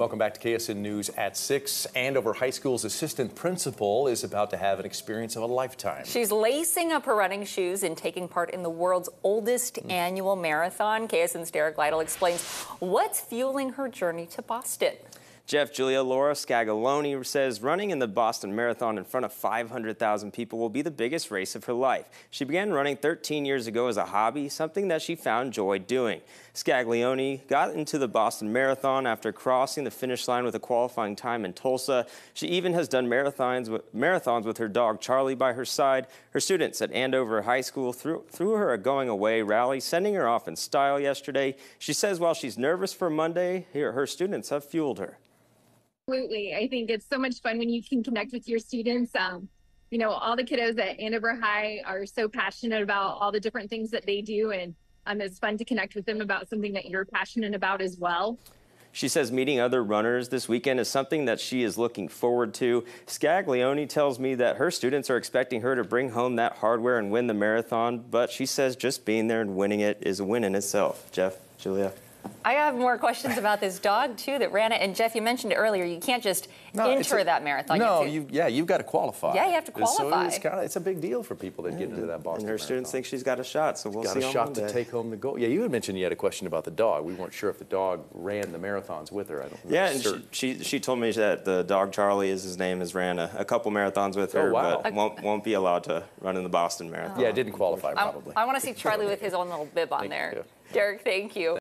Welcome back to KSN News at 6. Andover High School's assistant principal is about to have an experience of a lifetime. She's lacing up her running shoes and taking part in the world's oldest mm. annual marathon. KSN's Derek Lytle explains what's fueling her journey to Boston. Jeff Julia Laura Scaglione says running in the Boston Marathon in front of 500,000 people will be the biggest race of her life. She began running 13 years ago as a hobby, something that she found joy doing. Scaglione got into the Boston Marathon after crossing the finish line with a qualifying time in Tulsa. She even has done marathons with, marathons with her dog Charlie by her side. Her students at Andover High School threw, threw her a going away rally, sending her off in style yesterday. She says while she's nervous for Monday, her students have fueled her. Absolutely. I think it's so much fun when you can connect with your students. Um, you know, all the kiddos at Andover High are so passionate about all the different things that they do, and um, it's fun to connect with them about something that you're passionate about as well. She says meeting other runners this weekend is something that she is looking forward to. Scaglione tells me that her students are expecting her to bring home that hardware and win the marathon, but she says just being there and winning it is a win in itself. Jeff, Julia. I have more questions about this dog too that ran it. And Jeff, you mentioned it earlier. You can't just no, enter a, that marathon. No, you, you, yeah, you've got to qualify. Yeah, you have to qualify. So it's, kinda, it's a big deal for people that yeah. get into that Boston. And her marathon. students think she's got a shot, so we'll got see. Got a shot to take home the gold. Yeah, you had mentioned you had a question about the dog. We weren't sure if the dog ran the marathons with her. I don't. Yeah, and she, she, she told me that the dog Charlie is his name has ran a, a couple marathons with oh, her, oh, wow. but won't won't be allowed to run in the Boston Marathon. Yeah, didn't qualify probably. I, I want to see Charlie with his own little bib on there. Derek, thank you.